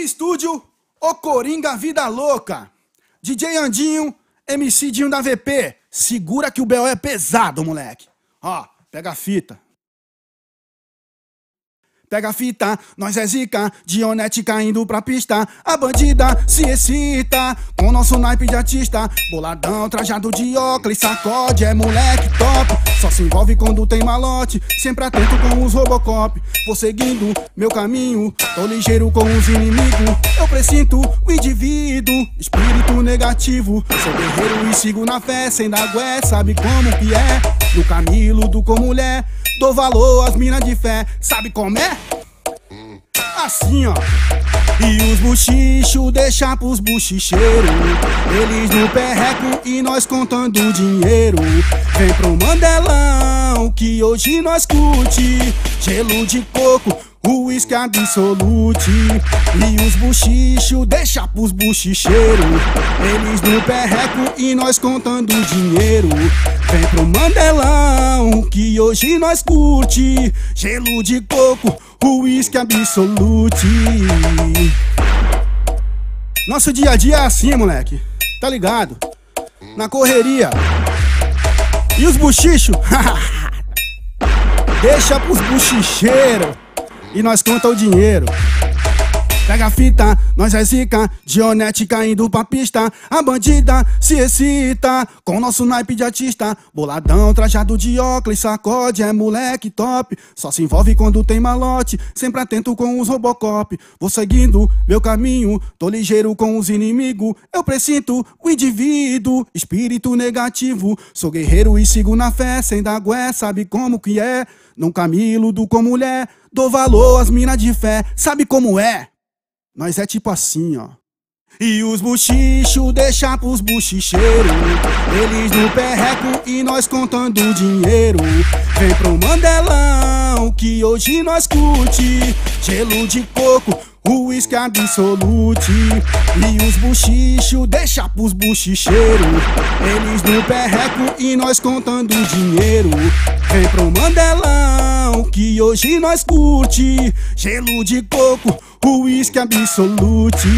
Estúdio O Coringa Vida Louca. DJ Andinho, MC Dinho da VP. Segura que o B.O. é pesado, moleque. Ó, pega a fita. Pega a fita, nós é zica, Dionete caindo pra pista. A bandida se excita com nosso naipe de artista. Boladão, trajado de óculos, sacode, é moleque top. Só se envolve quando tem malote, sempre atento com os Robocop. Vou seguindo meu caminho, tô ligeiro com os inimigos. Eu presinto o indivíduo, espírito negativo. Sou guerreiro e sigo na fé, sem dar gué, sabe como que é? Do Camilo, do com mulher. Dou valor às minas de fé, sabe como é? Assim, ó. E os buchichos deixa pros buchicheiros. Eles no perreco e nós contando dinheiro. Vem pro Mandelão que hoje nós curte. Gelo de coco, uísque absolute. E os buchichos deixa pros buchicheiros. Eles no perreco e nós contando dinheiro. Vem pro Mandelão que hoje nós curte. Gelo de coco, uísque absolute. Nosso dia a dia é assim, moleque. Tá ligado? Na correria. E os buchichos? Deixa pros buchicheiros. E nós conta o dinheiro. Pega a fita, nós é zica, Dionete caindo pra pista. A bandida se excita com nosso naipe de artista. Boladão, trajado de óculos, sacode, é moleque top. Só se envolve quando tem malote, sempre atento com os Robocop. Vou seguindo meu caminho, tô ligeiro com os inimigos. Eu presinto o indivíduo, espírito negativo. Sou guerreiro e sigo na fé, sem dar gué, sabe como que é? Num camilo do com mulher, dou valor às minas de fé, sabe como é? Nós é tipo assim, ó. E os buchichos deixa pros buchicheiros. Eles no perreco e nós contando dinheiro. Vem pro Mandelão que hoje nós curte. Gelo de coco, uísque absolute. E os buchichos deixa pros buchicheiros. Eles no perreco e nós contando dinheiro. Vem pro Mandelão que hoje nós curte. Gelo de coco, uísque absolute.